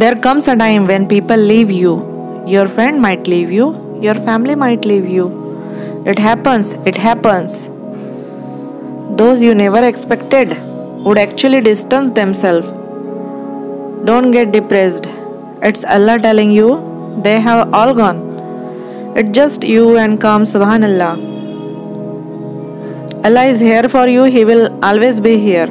There comes a time when people leave you. Your friend might leave you, your family might leave you. It happens, it happens. Those you never expected would actually distance themselves. Don't get depressed. It's Allah telling you they have all gone. It's just you and calm, Subhanallah. Allah is here for you, He will always be here.